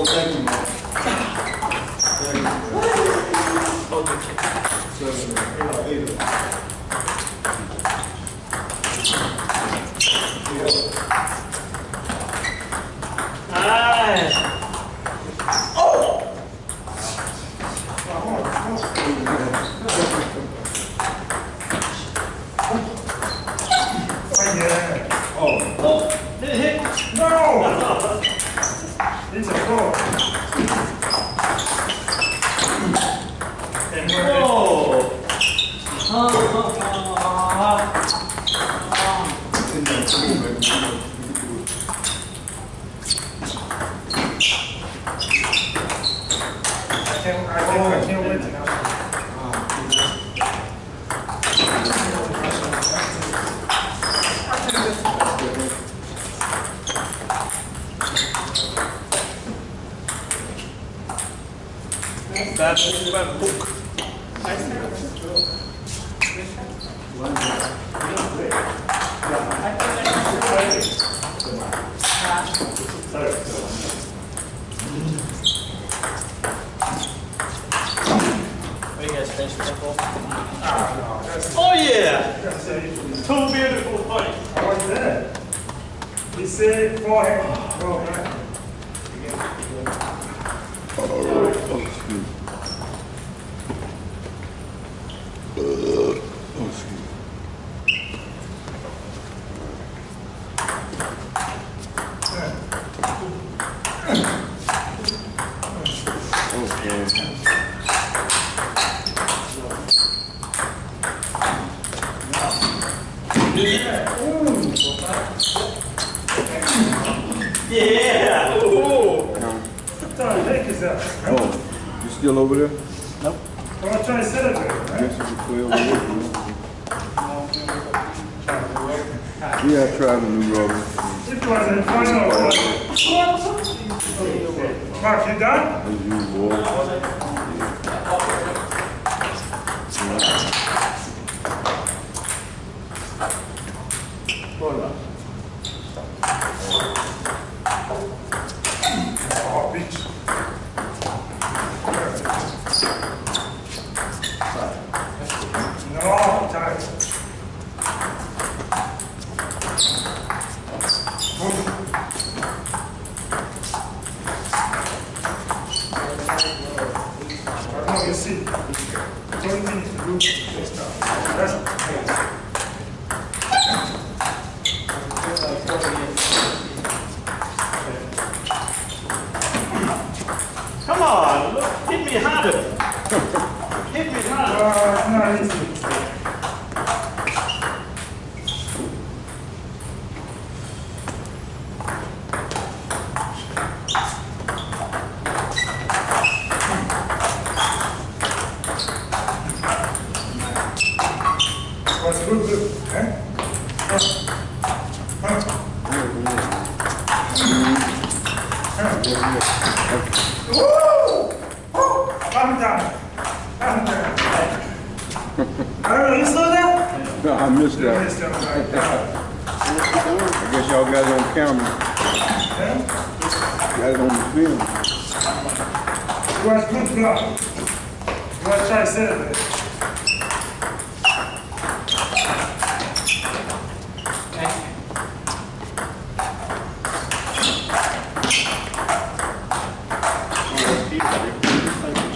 Oh, thank you, man. Thank you, man. Seven, eight, eight. Nice. Oh, Hit, hit. No! It's a four. And we're Whoa. Ah, ah, ah, it's in there, too, man. I can't, I can't, I can't wait to know. ah. Book. Oh yeah! Two beautiful fights. I was. He said forehand. Oh, man. Yeah! The heck? Oh, you still over there? Nope. I'm not trying to celebrate, right? Guess it's a twelve over We have tried a new rubber. It was a final. Mark, you done? As usual. Oh, bitch. No, time. No, you see, don't need Woo! I'm. I'm. I know, you that? No, I missed that. I'm I guess y'all got it on camera. eh? Got it on the film. It was good block. You want to try to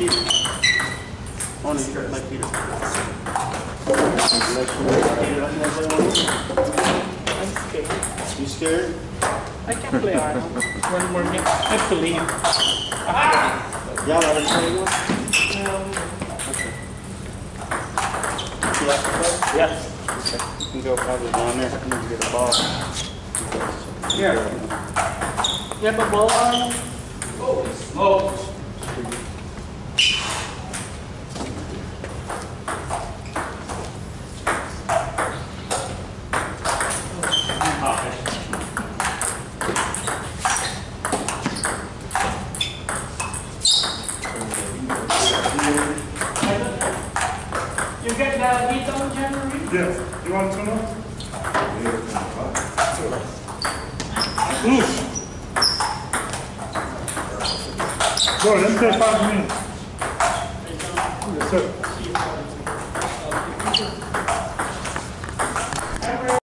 celebrate? You scared? I can't play Arnold. One more minute. I. Y'all ever play one? You like to play? Yes. You can go probably down there and get a ball. Yeah. You have a ball, Arnold? Oh. You heat on? Yes. You want to know? Go, let me take five minutes. Yes, sir.